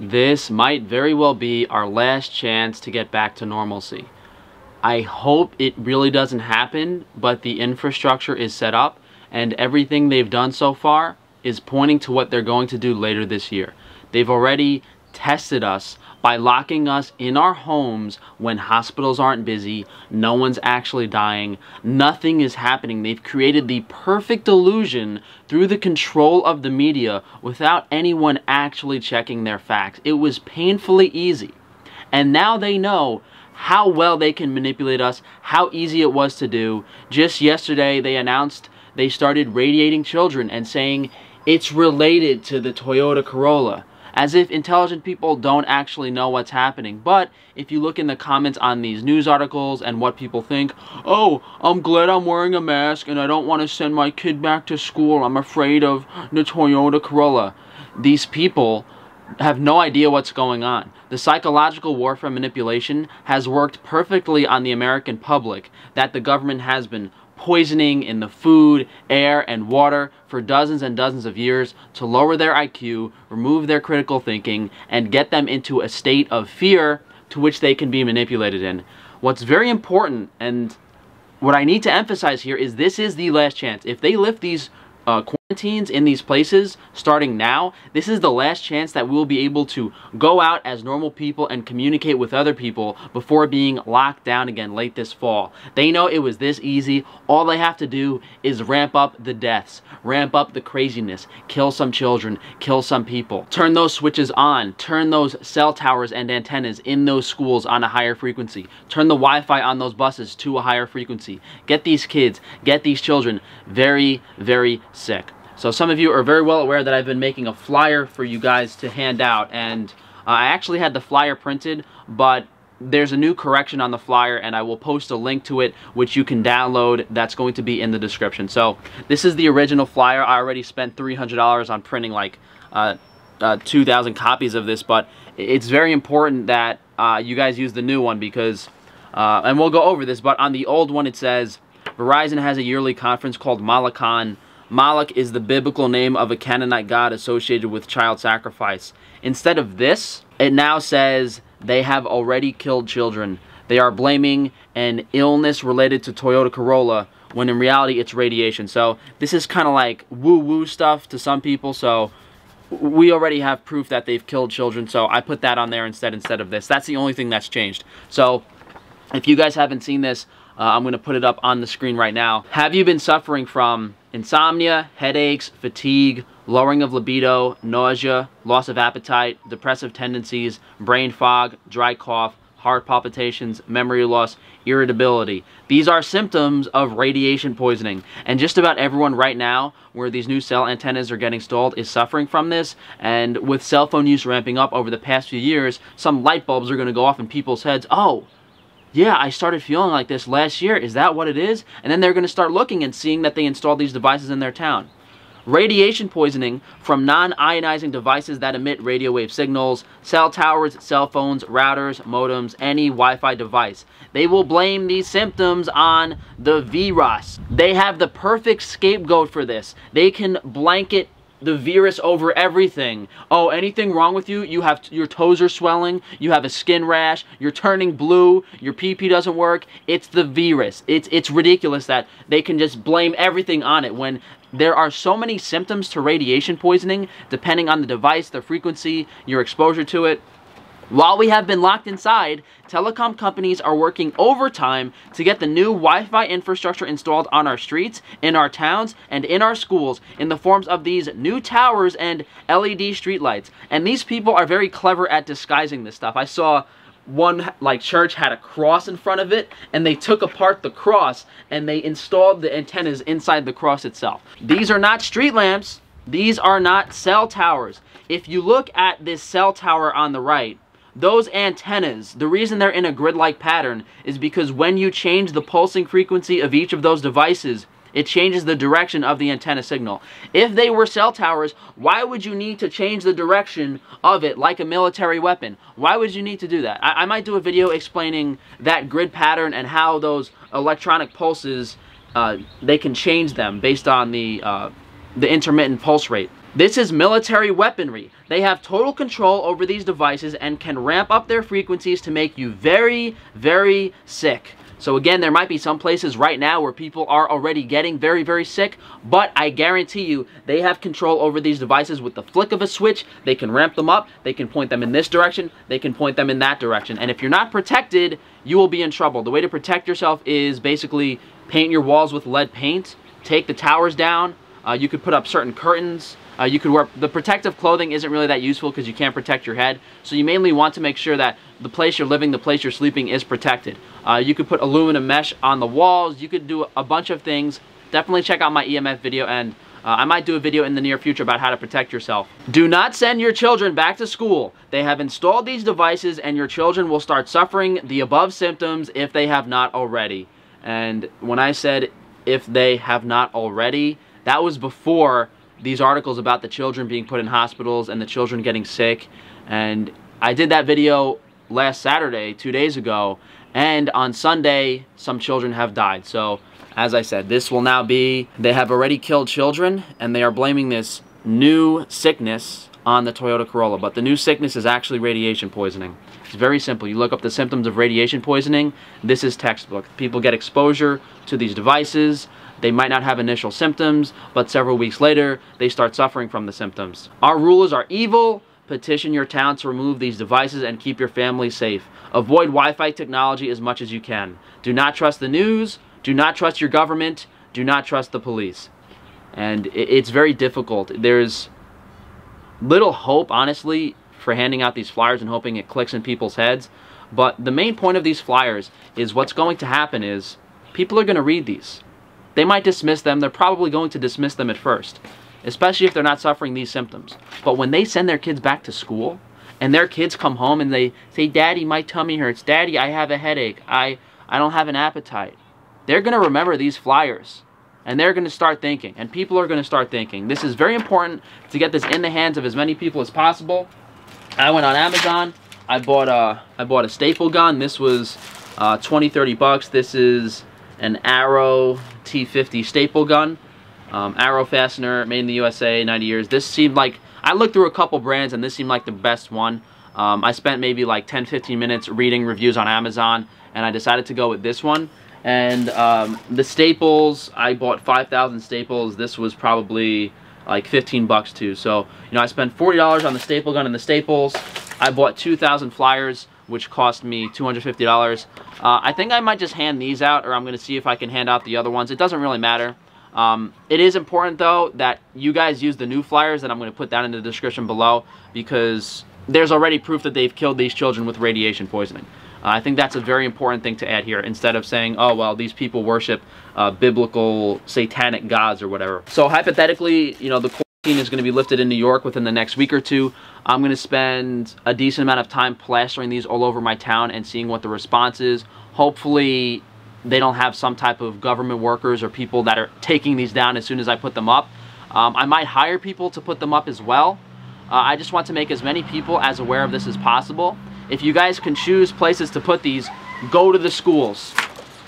This might very well be our last chance to get back to normalcy. I hope it really doesn't happen, but the infrastructure is set up and everything they've done so far is pointing to what they're going to do later this year. They've already tested us by locking us in our homes when hospitals aren't busy, no one's actually dying, nothing is happening. They've created the perfect illusion through the control of the media without anyone actually checking their facts. It was painfully easy. And now they know how well they can manipulate us, how easy it was to do. Just yesterday, they announced they started radiating children and saying it's related to the Toyota Corolla as if intelligent people don't actually know what's happening. But if you look in the comments on these news articles and what people think, oh, I'm glad I'm wearing a mask and I don't want to send my kid back to school. I'm afraid of the Toyota Corolla. These people have no idea what's going on. The psychological warfare manipulation has worked perfectly on the American public that the government has been poisoning in the food, air, and water for dozens and dozens of years to lower their IQ, remove their critical thinking, and get them into a state of fear to which they can be manipulated in. What's very important, and what I need to emphasize here, is this is the last chance. If they lift these uh, quarantines in these places starting now, this is the last chance that we'll be able to go out as normal people and communicate with other people before being locked down again late this fall. They know it was this easy. All they have to do is ramp up the deaths, ramp up the craziness, kill some children, kill some people. Turn those switches on, turn those cell towers and antennas in those schools on a higher frequency. Turn the Wi-Fi on those buses to a higher frequency. Get these kids, get these children very, very sick. So some of you are very well aware that I've been making a flyer for you guys to hand out and uh, I actually had the flyer printed but there's a new correction on the flyer and I will post a link to it which you can download that's going to be in the description. So this is the original flyer. I already spent $300 on printing like uh, uh, 2,000 copies of this but it's very important that uh, you guys use the new one because uh, and we'll go over this but on the old one it says Verizon has a yearly conference called Malakon Moloch is the biblical name of a Canaanite god associated with child sacrifice. Instead of this, it now says they have already killed children. They are blaming an illness related to Toyota Corolla when in reality it's radiation. So this is kind of like woo-woo stuff to some people. So we already have proof that they've killed children. So I put that on there instead instead of this. That's the only thing that's changed. So if you guys haven't seen this, uh, I'm going to put it up on the screen right now. Have you been suffering from insomnia, headaches, fatigue, lowering of libido, nausea, loss of appetite, depressive tendencies, brain fog, dry cough, heart palpitations, memory loss, irritability. These are symptoms of radiation poisoning. And just about everyone right now where these new cell antennas are getting installed is suffering from this. And with cell phone use ramping up over the past few years, some light bulbs are going to go off in people's heads. Oh, yeah, I started feeling like this last year. Is that what it is? And then they're going to start looking and seeing that they installed these devices in their town. Radiation poisoning from non-ionizing devices that emit radio wave signals, cell towers, cell phones, routers, modems, any Wi-Fi device. They will blame these symptoms on the virus. They have the perfect scapegoat for this. They can blanket the virus over everything. Oh, anything wrong with you? You have your toes are swelling, you have a skin rash, you're turning blue, your PP doesn't work. It's the virus. It's it's ridiculous that they can just blame everything on it when there are so many symptoms to radiation poisoning depending on the device, the frequency, your exposure to it. While we have been locked inside, telecom companies are working overtime to get the new Wi-Fi infrastructure installed on our streets, in our towns, and in our schools in the forms of these new towers and LED streetlights. And these people are very clever at disguising this stuff. I saw one like church had a cross in front of it and they took apart the cross and they installed the antennas inside the cross itself. These are not street lamps. These are not cell towers. If you look at this cell tower on the right, those antennas, the reason they're in a grid-like pattern is because when you change the pulsing frequency of each of those devices, it changes the direction of the antenna signal. If they were cell towers, why would you need to change the direction of it like a military weapon? Why would you need to do that? I, I might do a video explaining that grid pattern and how those electronic pulses, uh, they can change them based on the, uh, the intermittent pulse rate. This is military weaponry. They have total control over these devices and can ramp up their frequencies to make you very, very sick. So again, there might be some places right now where people are already getting very, very sick, but I guarantee you they have control over these devices with the flick of a switch. They can ramp them up, they can point them in this direction, they can point them in that direction. And if you're not protected, you will be in trouble. The way to protect yourself is basically paint your walls with lead paint, take the towers down, uh, you could put up certain curtains, uh, you could wear, the protective clothing isn't really that useful because you can't protect your head. So you mainly want to make sure that the place you're living, the place you're sleeping is protected. Uh, you could put aluminum mesh on the walls. You could do a bunch of things. Definitely check out my EMF video and uh, I might do a video in the near future about how to protect yourself. Do not send your children back to school. They have installed these devices and your children will start suffering the above symptoms if they have not already. And when I said if they have not already, that was before these articles about the children being put in hospitals and the children getting sick. And I did that video last Saturday, two days ago, and on Sunday, some children have died. So, as I said, this will now be, they have already killed children, and they are blaming this new sickness on the Toyota Corolla. But the new sickness is actually radiation poisoning. It's very simple. You look up the symptoms of radiation poisoning, this is textbook. People get exposure to these devices, they might not have initial symptoms, but several weeks later, they start suffering from the symptoms. Our rulers are evil. Petition your town to remove these devices and keep your family safe. Avoid Wi-Fi technology as much as you can. Do not trust the news. Do not trust your government. Do not trust the police. And it's very difficult. There's little hope, honestly, for handing out these flyers and hoping it clicks in people's heads. But the main point of these flyers is what's going to happen is people are going to read these. They might dismiss them. They're probably going to dismiss them at first, especially if they're not suffering these symptoms. But when they send their kids back to school and their kids come home and they say, Daddy, my tummy hurts. Daddy, I have a headache. I, I don't have an appetite. They're going to remember these flyers and they're going to start thinking and people are going to start thinking. This is very important to get this in the hands of as many people as possible. I went on Amazon. I bought a, I bought a staple gun. This was uh, 20, 30 bucks. This is an Arrow T50 staple gun. Um, Arrow fastener, made in the USA, 90 years. This seemed like, I looked through a couple brands and this seemed like the best one. Um, I spent maybe like 10, 15 minutes reading reviews on Amazon and I decided to go with this one. And um, the staples, I bought 5,000 staples. This was probably like 15 bucks too. So, you know, I spent $40 on the staple gun and the staples. I bought 2,000 flyers which cost me $250. Uh, I think I might just hand these out, or I'm going to see if I can hand out the other ones. It doesn't really matter. Um, it is important, though, that you guys use the new flyers, and I'm going to put that in the description below, because there's already proof that they've killed these children with radiation poisoning. Uh, I think that's a very important thing to add here, instead of saying, oh, well, these people worship uh, biblical satanic gods or whatever. So hypothetically, you know, the is going to be lifted in New York within the next week or two. I'm going to spend a decent amount of time plastering these all over my town and seeing what the response is. Hopefully they don't have some type of government workers or people that are taking these down as soon as I put them up. Um, I might hire people to put them up as well. Uh, I just want to make as many people as aware of this as possible. If you guys can choose places to put these, go to the schools.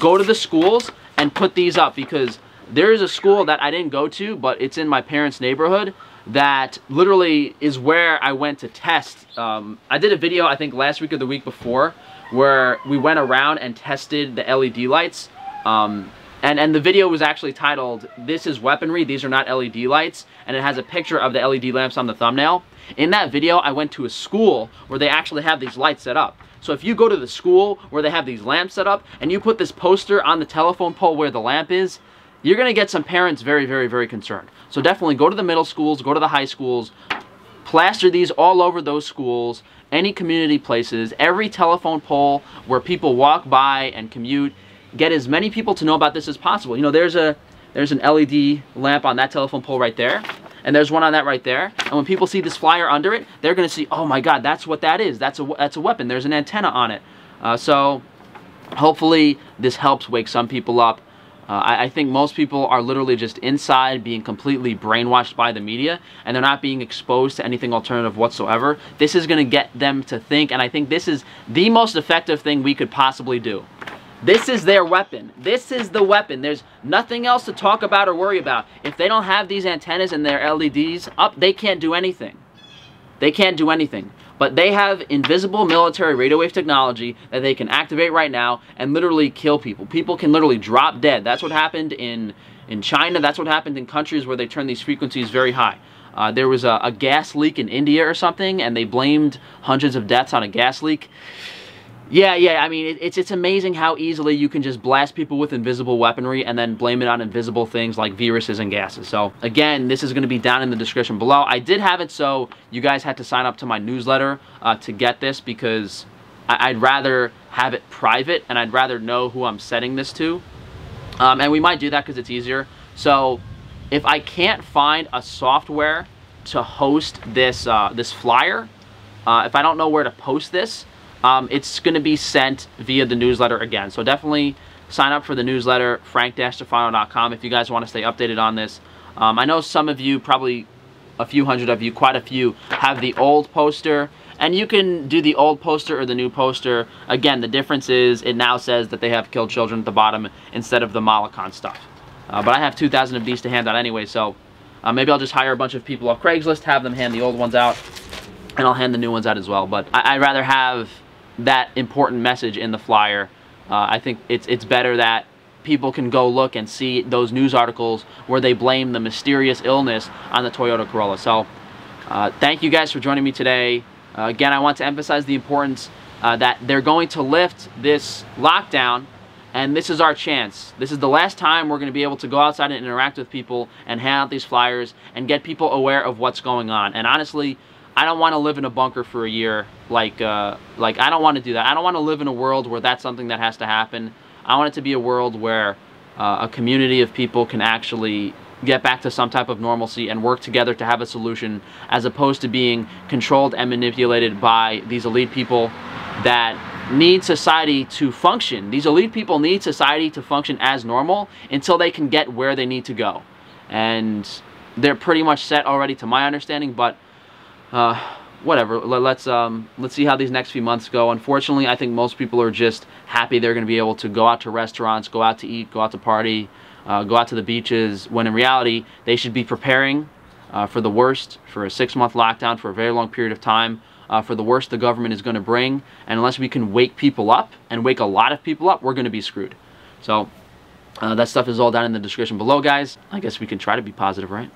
Go to the schools and put these up because there is a school that I didn't go to, but it's in my parents' neighborhood that literally is where I went to test. Um, I did a video, I think last week or the week before, where we went around and tested the LED lights. Um, and, and the video was actually titled, This is Weaponry, These Are Not LED Lights, and it has a picture of the LED lamps on the thumbnail. In that video, I went to a school where they actually have these lights set up. So if you go to the school where they have these lamps set up, and you put this poster on the telephone pole where the lamp is, you're going to get some parents very, very, very concerned. So definitely go to the middle schools, go to the high schools, plaster these all over those schools, any community places, every telephone pole where people walk by and commute. Get as many people to know about this as possible. You know, there's a there's an LED lamp on that telephone pole right there, and there's one on that right there. And when people see this flyer under it, they're going to see, oh my God, that's what that is. That's a that's a weapon. There's an antenna on it. Uh, so hopefully this helps wake some people up. Uh, I, I, think most people are literally just inside being completely brainwashed by the media and they're not being exposed to anything alternative whatsoever. This is going to get them to think and I think this is the most effective thing we could possibly do. This is their weapon. This is the weapon. There's nothing else to talk about or worry about. If they don't have these antennas and their LEDs up, they can't do anything. They can't do anything. But they have invisible military radio wave technology that they can activate right now and literally kill people. People can literally drop dead. That's what happened in, in China. That's what happened in countries where they turn these frequencies very high. Uh, there was a, a gas leak in India or something, and they blamed hundreds of deaths on a gas leak. Yeah, yeah, I mean, it, it's, it's amazing how easily you can just blast people with invisible weaponry and then blame it on invisible things like viruses and gases. So, again, this is going to be down in the description below. I did have it so you guys had to sign up to my newsletter uh, to get this because I, would rather have it private and I'd rather know who I'm setting this to. Um, and we might do that because it's easier. So, if I can't find a software to host this, uh, this flyer, uh, if I don't know where to post this, um, it's going to be sent via the newsletter again. So definitely sign up for the newsletter, frank-tufano.com, if you guys want to stay updated on this. Um, I know some of you, probably a few hundred of you, quite a few, have the old poster. And you can do the old poster or the new poster. Again, the difference is it now says that they have killed children at the bottom instead of the Mollicon stuff. Uh, but I have 2,000 of these to hand out anyway, so uh, maybe I'll just hire a bunch of people off Craigslist, have them hand the old ones out, and I'll hand the new ones out as well. But I I'd rather have that important message in the flyer. Uh, I think it's it's better that people can go look and see those news articles where they blame the mysterious illness on the Toyota Corolla. So uh, thank you guys for joining me today. Uh, again, I want to emphasize the importance uh, that they're going to lift this lockdown and this is our chance. This is the last time we're going to be able to go outside and interact with people and hand out these flyers and get people aware of what's going on. And honestly, I don't want to live in a bunker for a year. Like, uh, like I don't want to do that. I don't want to live in a world where that's something that has to happen. I want it to be a world where uh, a community of people can actually get back to some type of normalcy and work together to have a solution as opposed to being controlled and manipulated by these elite people that need society to function. These elite people need society to function as normal until they can get where they need to go. And they're pretty much set already to my understanding, but uh, whatever. Let's um, let's see how these next few months go. Unfortunately, I think most people are just happy they're going to be able to go out to restaurants, go out to eat, go out to party, uh, go out to the beaches. When in reality, they should be preparing uh, for the worst, for a six-month lockdown for a very long period of time. Uh, for the worst the government is going to bring, and unless we can wake people up and wake a lot of people up, we're going to be screwed. So uh, that stuff is all down in the description below, guys. I guess we can try to be positive, right?